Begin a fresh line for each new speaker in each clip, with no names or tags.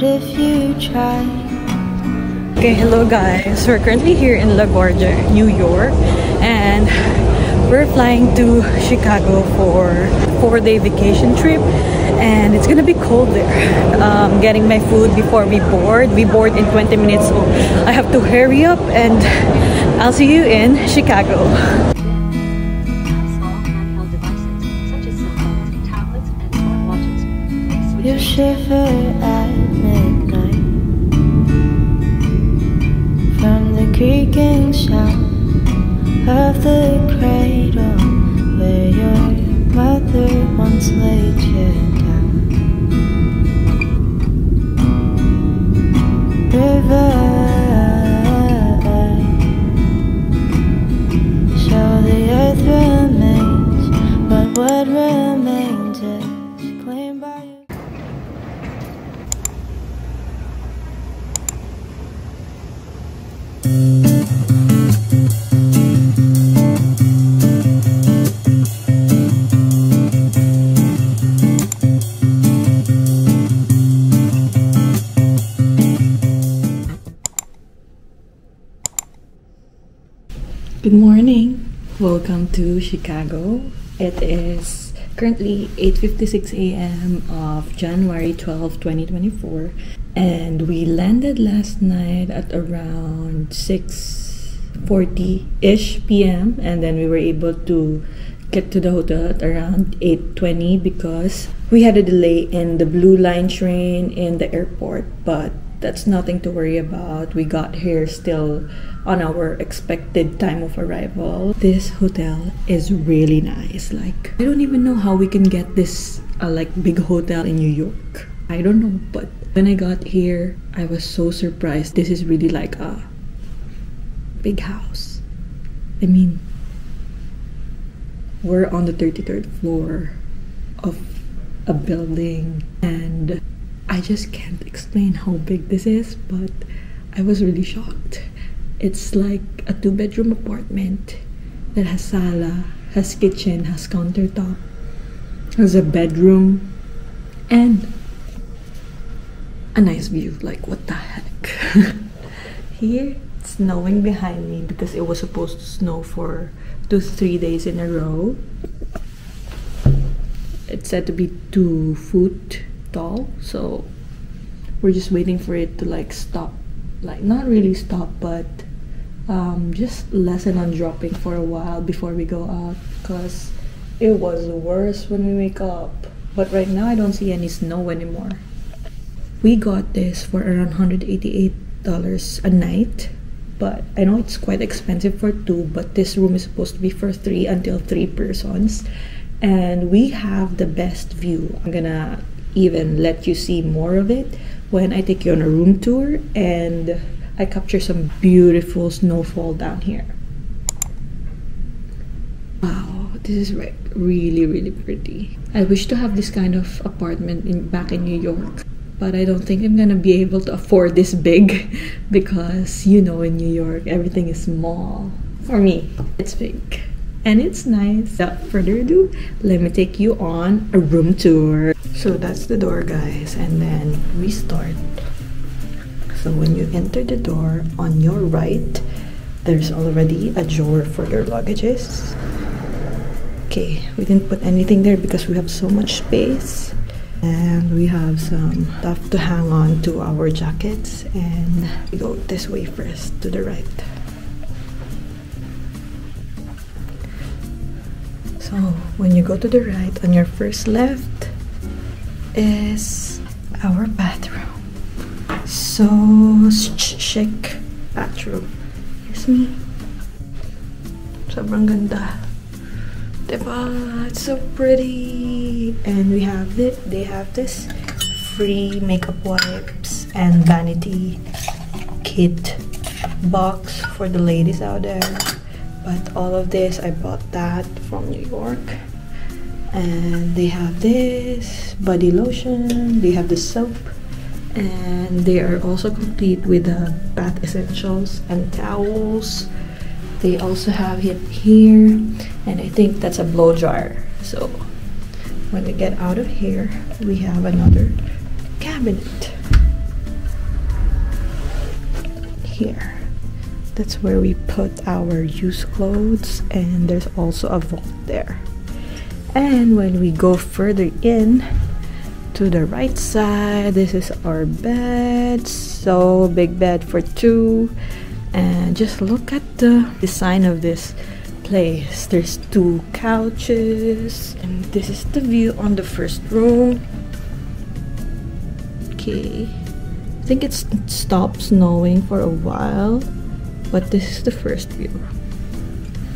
But if you try,
Okay, hello guys. We're currently here in LaGuardia, New York, and we're flying to Chicago for four-day vacation trip, and it's gonna be cold there. Um, getting my food before we board. We board in 20 minutes, so I have to hurry up, and I'll see you in Chicago.
Small handheld
of the cradle where your mother once laid
Good morning. Welcome to Chicago. It is currently 8:56 a.m. of January 12, 2024, and we landed last night at around 6:40-ish p.m. and then we were able to get to the hotel at around 8:20 because we had a delay in the blue line train in the airport, but that's nothing to worry about. We got here still on our expected time of arrival. This hotel is really nice. Like I don't even know how we can get this uh, like big hotel in New York. I don't know, but when I got here, I was so surprised. This is really like a big house. I mean, we're on the 33rd floor of a building and I just can't explain how big this is, but I was really shocked. It's like a two bedroom apartment that has sala, has kitchen, has countertop, has a bedroom, and a nice view. Like, what the heck? Here, it's snowing behind me because it was supposed to snow for two, three days in a row. It's said to be two foot tall, so we're just waiting for it to like stop. Like, not really stop, but um, just lessen on dropping for a while before we go out because it was worse when we wake up. But right now, I don't see any snow anymore. We got this for around $188 a night, but I know it's quite expensive for two, but this room is supposed to be for three until three persons. And we have the best view. I'm gonna even let you see more of it when I take you on a room tour and I capture some beautiful snowfall down here. Wow, this is like really really pretty. I wish to have this kind of apartment in back in New York, but I don't think I'm gonna be able to afford this big because you know in New York everything is small. For me, it's big. And it's nice. Without further ado, let me take you on a room tour. So that's the door, guys, and then we start. So when you enter the door on your right, there's already a drawer for your luggages. Okay, we didn't put anything there because we have so much space. And we have some stuff to hang on to our jackets. And we go this way first, to the right. So when you go to the right, on your first left is our bathroom. So chic bathroom. Yes, me. Sobrang ganda. Diba? It's so pretty. And we have it. They have this free makeup wipes and vanity kit box for the ladies out there. But all of this, I bought that from New York. And they have this body lotion. They have the soap. And they are also complete with the bath essentials and towels They also have it here, and I think that's a blow dryer. So when we get out of here, we have another cabinet here. That's where we put our used clothes, and there's also a vault there. And when we go further in to the right side, this is our bed. So big bed for two. And just look at the design of this place. There's two couches, and this is the view on the first room. Okay, I think it's it stopped snowing for a while, but this is the first view.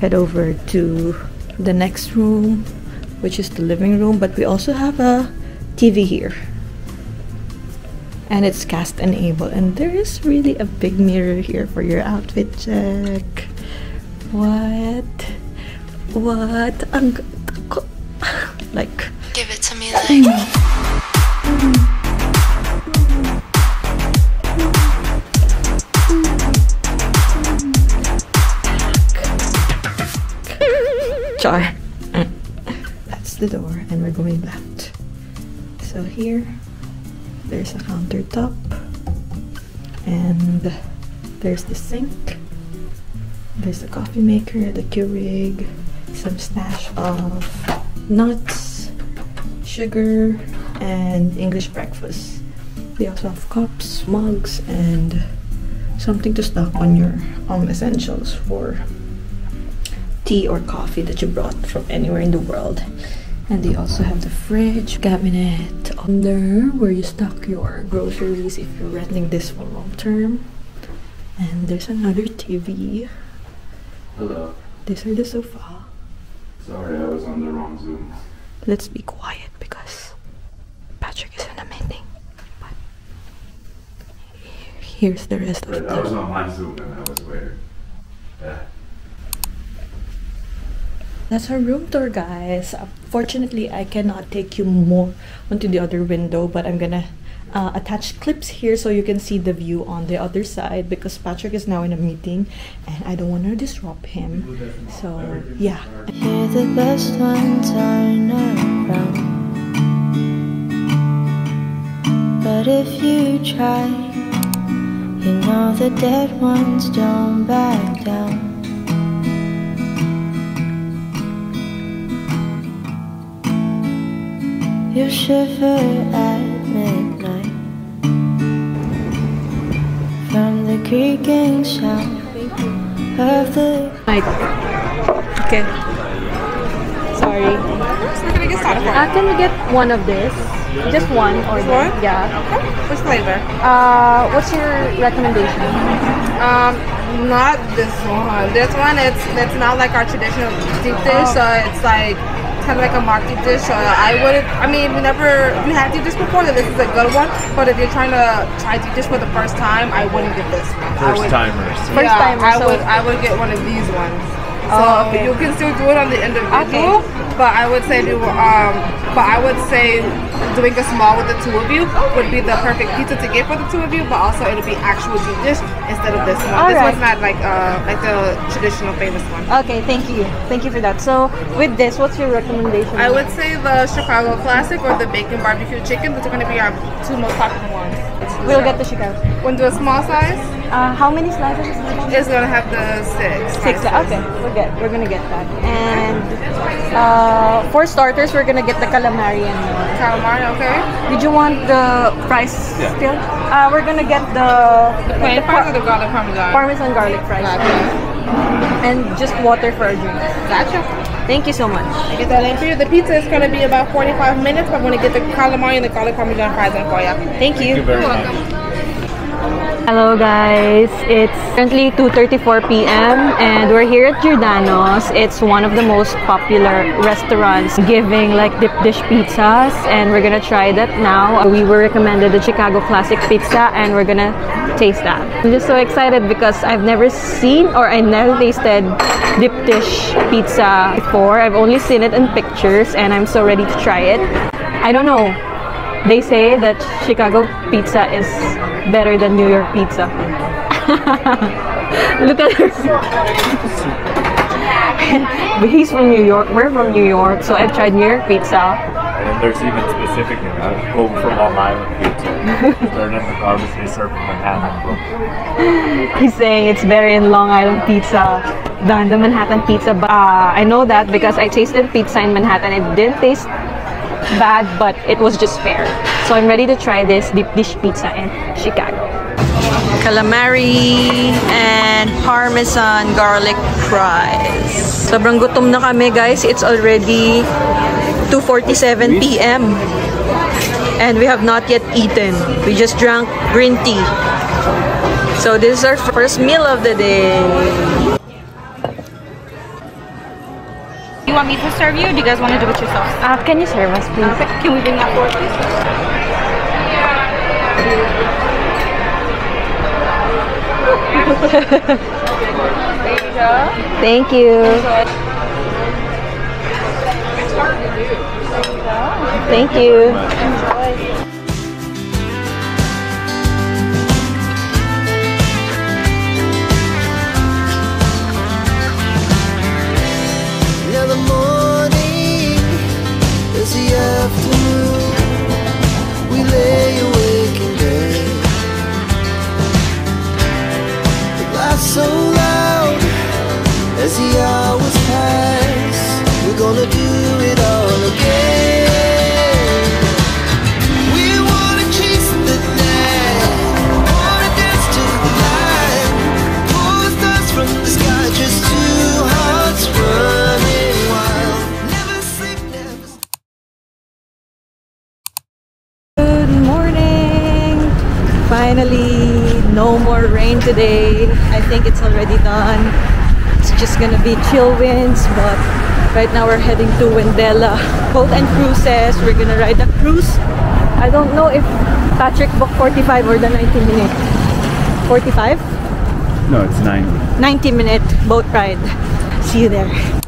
Head over to the next room, which is the living room, but we also have a TV here. And it's cast enabled, and there is really a big mirror here for your outfit check. What? What? Ko. like,
Give it to me like.
Going left. So here, there's a countertop, and there's the sink. There's the coffee maker, the Keurig, some stash of nuts, sugar, and English breakfast. They also have cups, mugs, and something to stock on your um, essentials for tea or coffee that you brought from anywhere in the world. And they also have the fridge cabinet under where you stock your groceries if you're renting this for long term. And there's another TV.
Hello.
These are the sofa.
Sorry, I was on the wrong Zoom.
Let's be quiet because Patrick is in a meeting. But here's the rest of
Right, I was on my Zoom and I was aware. Yeah.
That's our room tour, guys. Fortunately, I cannot take you more onto the other window, but I'm gonna uh, attach clips here so you can see the view on the other side because Patrick is now in a meeting and I don't want to disrupt him. So, yeah.
Here the best ones aren't around. But if you try, you know the dead ones don't back down. You shiver at midnight from the creaking sound of the
Mike. Okay. Sorry.
We're gonna get started.
Uh, can we get one of this? Just one or
Just one?
Yeah.
Which flavor?
Uh, what's your recommendation?
Um, not this one. This one, it's it's not like our traditional deep dish, so it's like kind of like a mock dish. So I wouldn't. I mean, we never we had deep dish before, so this is a good one. But if you're trying to try deep dish for the first time, I wouldn't get this one.
First
would,
timers.
First
yeah,
timer,
I
so-
would I would get one of these ones. So
Oh.
you can still do it on the individual, but I would say do um, but I would say doing a small with the two of you would be the perfect pizza to get for the two of you, but also it'll be actual deep dish instead of this one. this
Alright.
one's not like uh like the traditional famous one.
Okay, thank you. Thank you for that. So, with this, what's your recommendation?
I would say the Chicago Classic or the Bacon Barbecue Chicken. Those are going to be our two most popular ones.
We'll get the Chicago.
Want to do a small size?
Uh, how many slices is this one?
It's going to have the six.
Six.
slices.
Okay, we're get. We're gonna get that. And uh, for starters, we're gonna get the calamari and.
Calamari, okay.
Did you want the fries still? Uh, we're gonna get the
Plain
the
fries or the garlic parmesan?
parmesan garlic fries and just water for a drink.
Gotcha.
Thank you so much.
Get that in for you. The pizza is going to be about 45 minutes, but I'm going to get the calamari and the garlic parmesan fries in for you.
Thank you.
very
You're
much.
welcome.
Hello guys, it's currently 2.34 p.m. and we're here at Giordano's. It's one of the most popular restaurants giving like dip dish pizzas and we're gonna try that now. We were recommended the Chicago Classic Pizza and we're gonna taste that. I'm just so excited because I've never seen or I never tasted dip dish pizza before. I've only seen it in pictures and I'm so ready to try it. I don't know. They say that Chicago pizza is better than New York pizza.
Look at her. But He's from New York. We're from New York, so I've tried New York pizza.
And there's even specific, know, go for Long Island pizza. They're in the garbage they serve in Manhattan.
He's saying it's better in Long Island pizza than the Manhattan pizza. But uh, I know that because I tasted pizza in Manhattan. It didn't taste bad, but it was just fair. So I'm ready to try this deep dish pizza in Chicago. Calamari and Parmesan garlic fries. Sobrang gutom na kami guys. It's already 2.47 p.m. And we have not yet eaten. We just drank green tea. So this is our first meal of the day.
Want me to serve you? Or do you guys want to do it yourselves?
Uh, can you serve us please?
Okay. Can we bring that forward, please?
Thank you. Thank you.
Now so loud as the hours pass. We're gonna do it all again. We wanna chase the night, wanna dance to the light. Pull stars from the sky, just two hearts running wild. Never sleep, never.
Good morning! Finally, no more rain today. I think it's already done. It's just gonna be chill winds, but right now we're heading to Wendella Boat and Cruises. We're gonna ride a cruise. I don't know if Patrick booked 45 or the 90 minute. 45?
No, it's 90.
90 minute boat ride. See you there.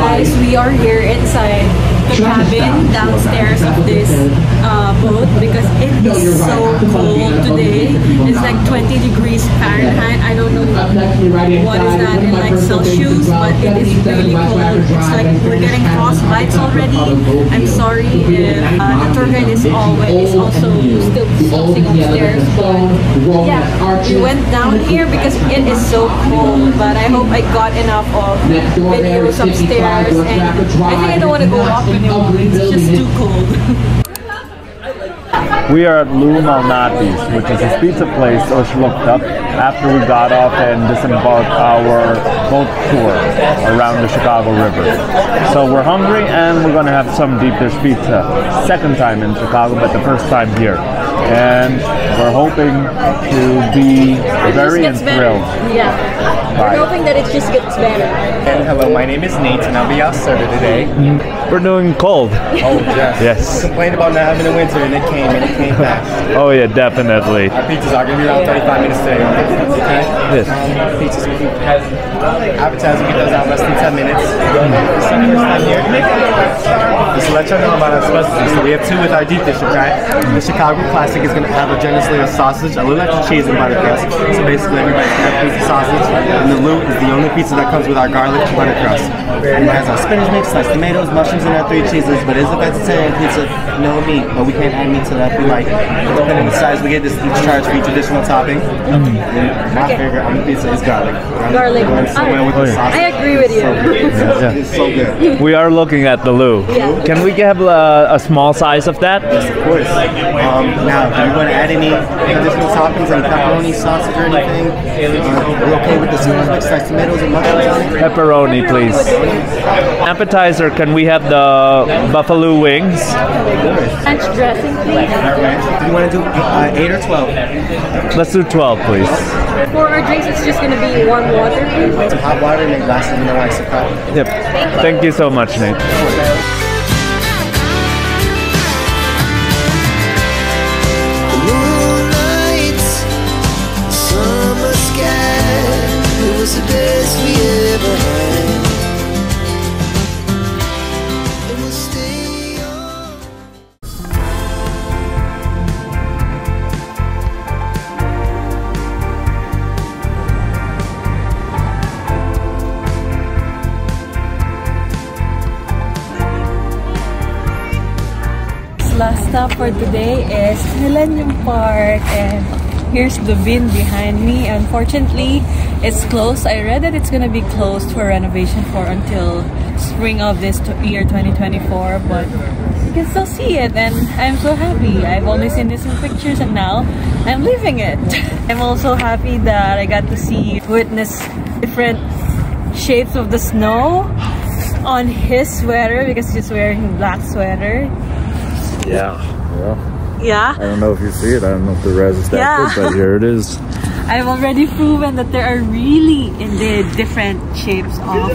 guys, we are here inside the cabin downstairs of this uh, boat because it is so cold today. It's like 20 degrees Fahrenheit. I don't know what is that in like Celsius, but it is really cold. It's like we're getting frostbites already. I'm sorry if uh, the tour guide is always also still discussing upstairs, but yeah, we went down here because it is so cold. But I hope I got enough of videos upstairs, and I think I don't want to go up anymore. It's just too cold.
We are at Lou Malnati's, which is a pizza place Osh looked up after we got off and disembarked our boat tour around the Chicago River. So we're hungry and we're gonna have some deep dish pizza. Second time in Chicago, but the first time here. And we're hoping to be very
gets better.
thrilled.
Yeah,
Bye.
we're hoping that it just gets better.
And hello, my name is Nate, and I'll be your server today. Mm.
We're doing cold.
Oh, yes.
Yes.
Complained about not having a winter, and it came, and it came back.
Oh yeah, definitely.
Our pizzas are going to be around 35 minutes today. Okay?
Yes.
Um, pizzas will be advertising get those out less than 10 minutes. This is our first time here to make it. Just to let you know about our specialties. So we have two with our deep dish, okay? The Chicago Classic chick is gonna have a Jenna's layer of sausage, a little extra cheese and butter crust. So basically, everybody's gonna have a piece of sausage, and the Lou is the only pizza that comes with our garlic butter crust. And it has our spinach mix, sliced tomatoes, mushrooms, and our three cheeses. But it is a vegetarian pizza, no meat, but we can't add meat to that if we like. Depending on the size we get, this each charge for each additional topping. And my favorite on the pizza is garlic.
Garlic.
Going so well with
Oh,
the
yeah.
sausage.
I agree with you.
Yeah.
It's so good.
We are looking at the Lou. Can we have a, a small size of that?
Of course. Um, now, do you want to add any additional toppings, like pepperoni, sausage, or anything? Uh, are you okay with the spinach mix, sliced tomatoes, and mushrooms on it?
Pepperoni, please. Appetizer, can we have the buffalo wings?
Ranch dressing, please.
Do you want to do uh, 8 or 12?
Let's do 12, please.
For our drinks, it's just gonna be warm water.
Some hot water and then glasses of no ice or cup.
Yep. Thank you so much, Nate.
For today is Millennium Park and here's the Bean behind me. Unfortunately, it's closed. I read that it's gonna be closed for renovation for until spring of this year 2024 but you can still see it and I'm so happy. I've only seen this in pictures and now I'm living it. I'm also happy that I got to see, witness different shapes of the snow on his sweater because he's wearing black sweater.
Yeah. Well,
Yeah.
I don't know if you see it. I don't know if the res is that
Yeah.
good, but here it is.
I've already proven that there are really indeed different shapes of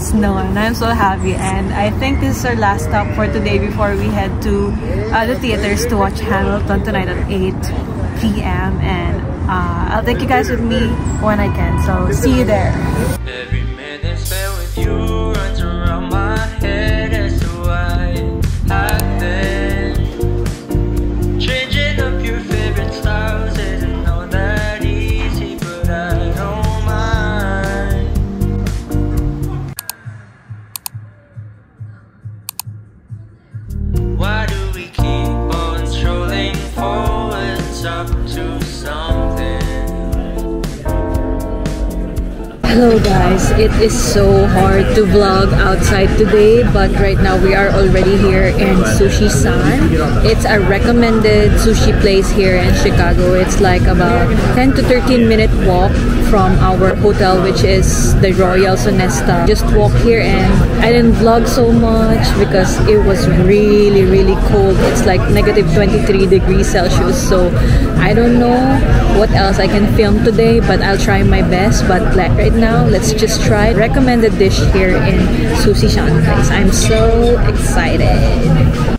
snow and I'm so happy and I think this is our last stop for today before we head to uh, the theaters to watch Hamilton tonight at 8 p.m. and uh, I'll take you guys with me when I can so see you there. Hello guys, it is so hard to vlog outside today but right now we are already here in Sushi San. It's a recommended sushi place here in Chicago. It's like about 10 to 13 minute walk from our hotel which is the Royal Sonesta. Just walk here and I didn't vlog so much because it was really really cold. It's like negative 23 degrees Celsius so I don't know what else I can film today but I'll try my best but like right now let's just try recommended dish here in Sushi San place I'm so excited